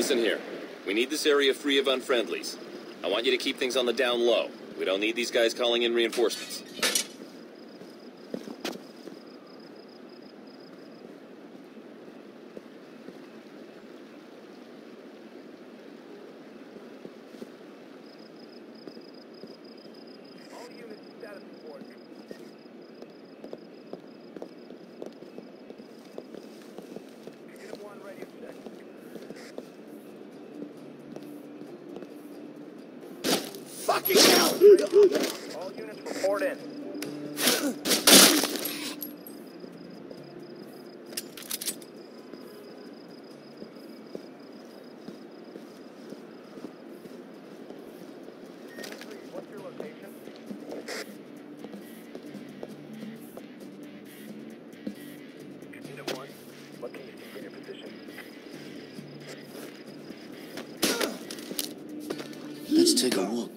Listen here. We need this area free of unfriendlies. I want you to keep things on the down low. We don't need these guys calling in reinforcements. All units status report. Fucking hell! All units report in. What's your location? Unit 1, what can you see from your position? Let's take a walk,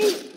Unit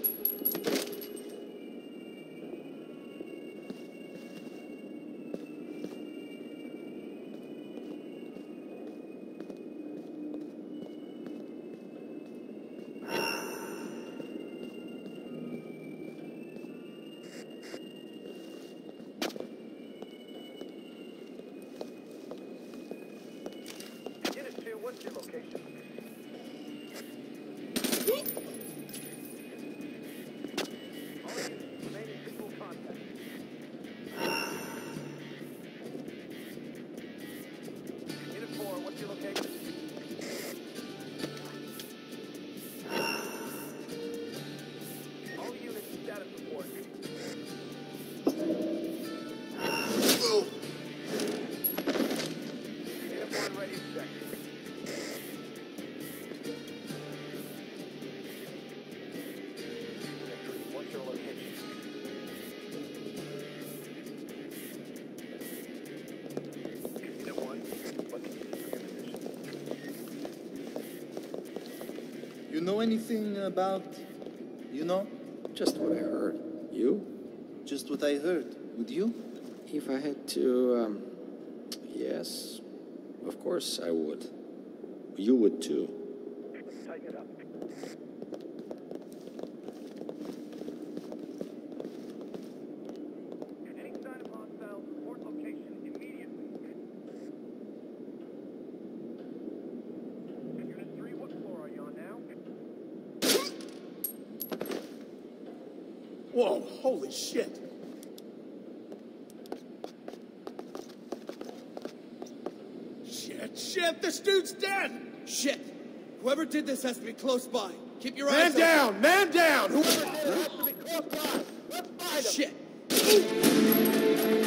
know anything about. You know? Just what I heard. You? Just what I heard. Would you? If I had to, um, yes, of course I would. You would too. Let's tighten it up. Holy shit. Shit, shit, this dude's dead! Shit. Whoever did this has to be close by. Keep your man eyes down, open. Man down, man down! Whoever did this has to be close by. Let's find him. Shit.